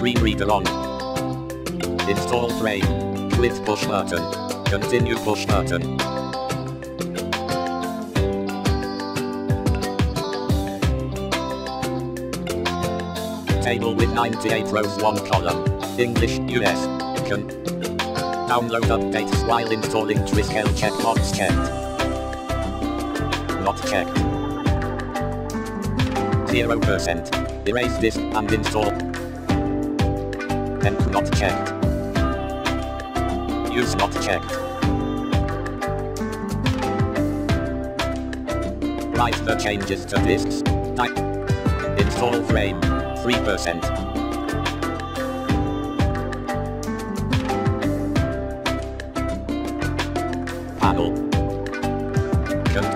Screen reader on. Install frame. With push button. Continue push button. Table with 98 rows 1 column. English, US. Can download updates while installing Trisquel checkbox checked. Not checked. 0%. Erase this and install. And not checked. Use not checked. Write the changes to disks. Type. Install frame. 3%. Panel. Code.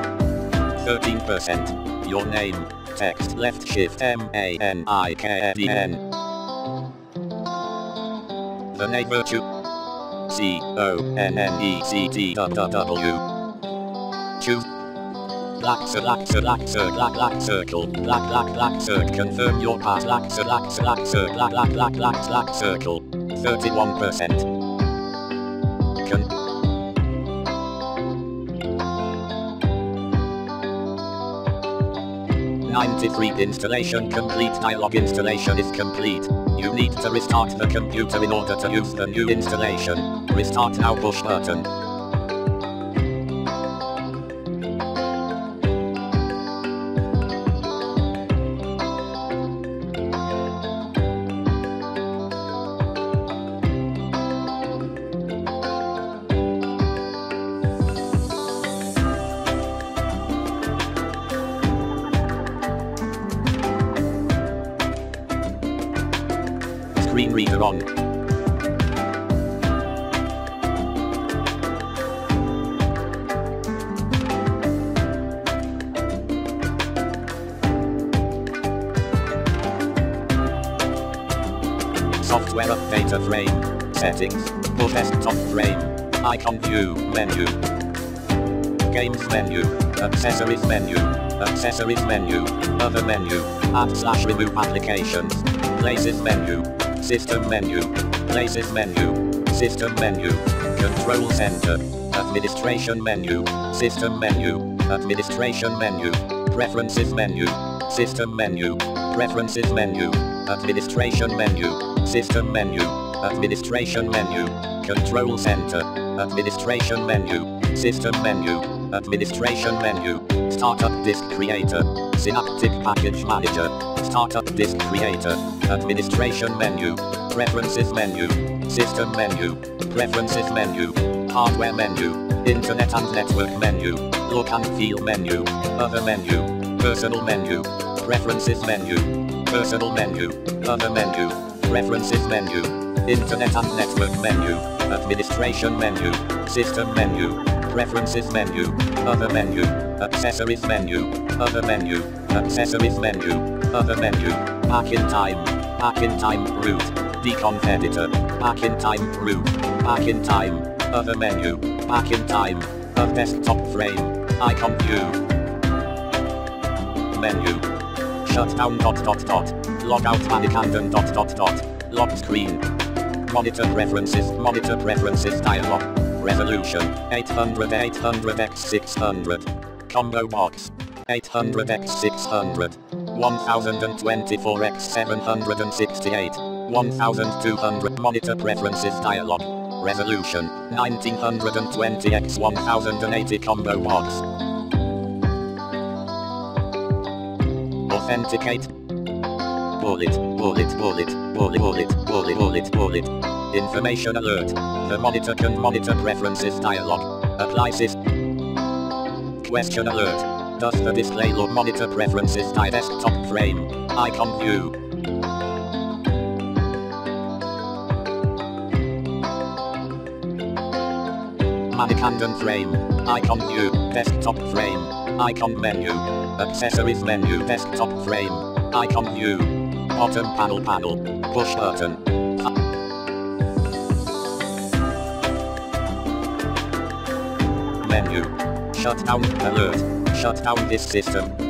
13%. Your name. Text left shift M A N I K D N. The name virtue. C O N N E C T W. Choose. Black black black black black circle black black black circle confirm your pass black circle black black black black black circle 31% Con 93 installation complete dialog installation is complete. You need to restart the computer in order to use the new installation. Restart now push button. On. Software update frame. Settings. Pull desktop frame. Icon view menu. Games menu. Accessories menu. Accessories menu. Other menu. Add slash remove applications. Places menu. System menu. Places menu. System menu. Control center. Administration menu. System menu. Administration menu. Preferences menu. System menu. Preferences menu. Administration menu. System menu. Administration menu. Control center. Administration menu. System menu. Administration menu. Startup disk creator. Synaptic package manager. Startup disk creator. Administration menu. Preferences menu. System menu. Preferences menu. Hardware menu. Internet and network menu. Look and feel menu. Other menu. Personal menu. Preferences menu. Personal menu. Other menu. Preferences menu. Internet and network menu. Administration menu. System menu. Preferences menu. Other menu. Accessories menu. Other menu. Accessories menu. Other menu. Back in time. Back in time. Root. Dconf editor. Back in time. Root. Back in time. Other menu. Back in time. Of desktop frame. Icon view. Menu. Shutdown dot dot dot. Logout manikandan dot dot dot. Lock screen. Monitor preferences. Monitor preferences dialog. Resolution 800 800 x 600. Combo box 800 x 600. 1024 x 768. 1200 monitor preferences dialog. Resolution 1920 x 1080 combo box. Authenticate. Wallet, wallet, wallet, wallet, wallet, wallet, wallet, wallet. Information alert. The monitor can monitor preferences dialog. Apply sys. Question alert. Does the display log monitor preferences die desktop frame? Icon view. Manikandan frame. Icon view. Desktop frame. Icon menu. Accessories menu. Desktop frame. Icon view. Bottom panel panel. Push button. Menu. Shutdown alert. Shut down this system.